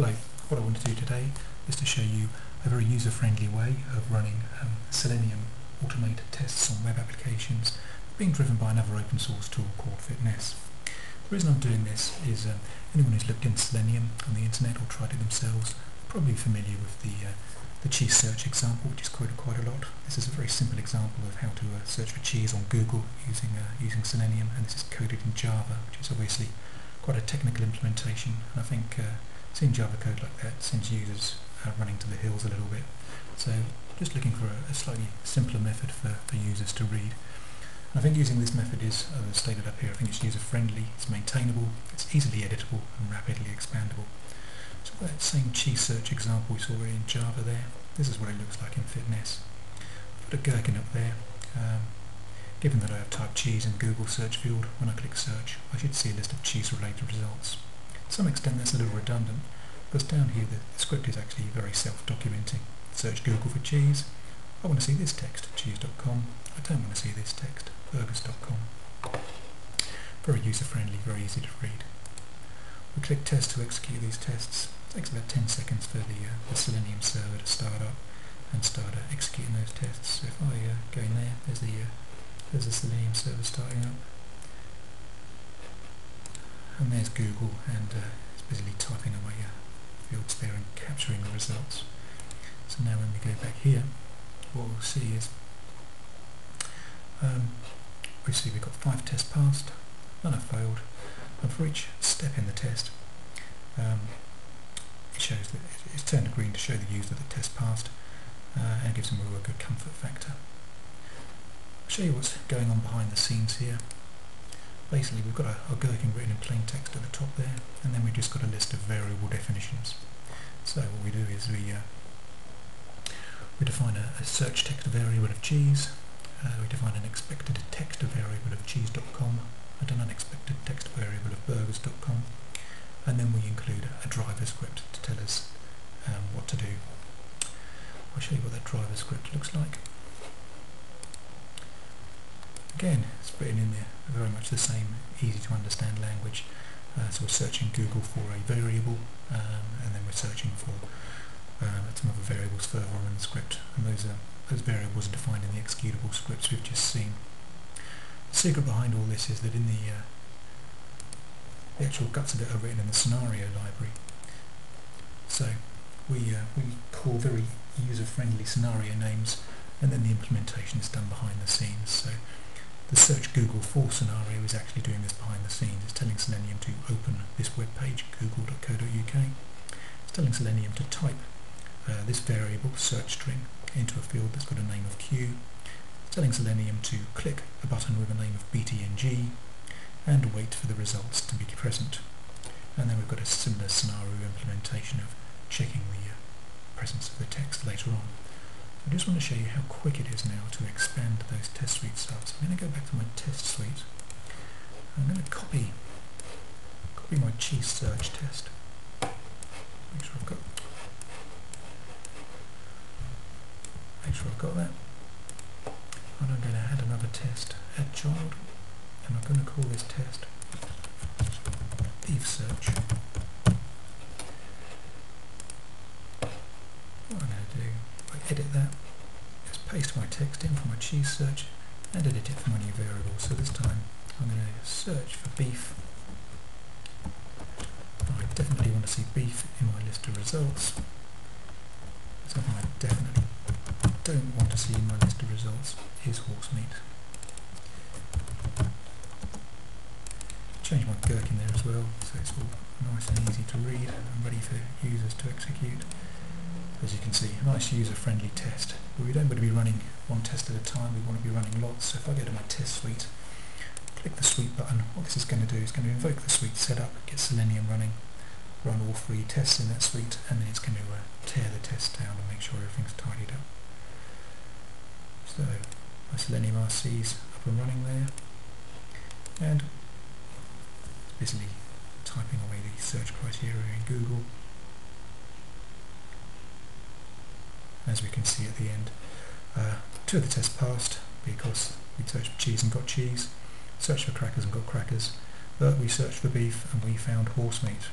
Hello, what I want to do today is to show you a very user-friendly way of running um, Selenium automated tests on web applications being driven by another open source tool called Fitnesse. The reason I'm doing this is um, anyone who's looked into Selenium on the internet or tried it themselves probably familiar with the uh, the cheese search example which is quoted quite a lot. This is a very simple example of how to uh, search for cheese on Google using uh, using Selenium and this is coded in Java which is obviously quite a technical implementation. I think uh, seeing Java code like that sends users uh, running to the hills a little bit. So just looking for a, a slightly simpler method for, for users to read. And I think using this method is, as stated up here, I think it's user-friendly, it's maintainable, it's easily editable and rapidly expandable. So that same cheese search example we saw in Java there, this is what it looks like in Fitnesse. Put a gherkin up there. Um, given that I have typed cheese in Google search field, when I click search, I should see a list of cheese-related results. To some extent that's a little redundant because down here the, the script is actually very self-documenting. Search Google for cheese. I want to see this text, cheese.com. I don't want to see this text, burgers.com. Very user-friendly, very easy to read. We click test to execute these tests. It takes about 10 seconds for the, uh, the Selenium server to start up and start uh, executing those tests. So if I uh, go in there, there's the, uh, there's the Selenium server starting up and there's Google and uh, it's busily typing away uh, fields there and capturing the results. So now when we go back here what we'll see is um, we see we've got five tests passed, none have failed and for each step in the test um, it shows that it's turned green to show the user that the test passed uh, and gives them a real good comfort factor. I'll show you what's going on behind the scenes here basically we've got a, a gherkin written in plain text at the top there and then we've just got a list of variable definitions. So what we do is we uh, we define a, a, search text variable of cheese uh, we define an expected text variable of cheese.com and an unexpected text variable of burgers.com and then we include a driver script to tell us um, what to do. I'll show you what that driver script looks like. Again, written in there, very much the same easy to understand language. Uh, so we're searching Google for a variable um, and then we're searching for um, some other variables further on in the script and those, are, those variables are defined in the executable scripts we've just seen. The secret behind all this is that in the, uh, the actual guts of it are written in the scenario library. So we, uh, we call very user-friendly scenario names and then the implementation is done behind the scenes. So the search Google for scenario is actually doing this behind the scenes. It's telling Selenium to open this web page, google.co.uk. It's telling Selenium to type uh, this variable, search string, into a field that's got a name of Q. It's telling Selenium to click a button with a name of BTNG and wait for the results to be present. And then we've got a similar scenario implementation of checking the uh, presence of the text later on. I just want to show you how quick it is now to expand those test suite subs. I'm going to go back to my test suite. I'm going to copy copy my cheese search test. Make sure I've got make sure I've got that. And I'm going to add another test, add child, and I'm going to call this test beef search. What I'm going to do edit that, just paste my text in for my cheese search and edit it for my new variable. So this time I'm going to search for beef. I definitely want to see beef in my list of results. Something I definitely don't want to see in my list of results is horse meat. Change my gherkin there as well so it's all nice and easy to read and ready for users to execute as you can see, a nice user-friendly test. But we don't want to be running one test at a time, we want to be running lots. So if I go to my test suite, click the suite button, what this is going to do is going to invoke the suite setup, get Selenium running, run all three tests in that suite, and then it's going to uh, tear the test down and make sure everything's tidied up. So my Selenium RC is up and running there, and busily typing away the search criteria in Google. As we can see at the end. Uh, two of the tests passed because we searched for cheese and got cheese, searched for crackers and got crackers, but we searched for beef and we found horse meat.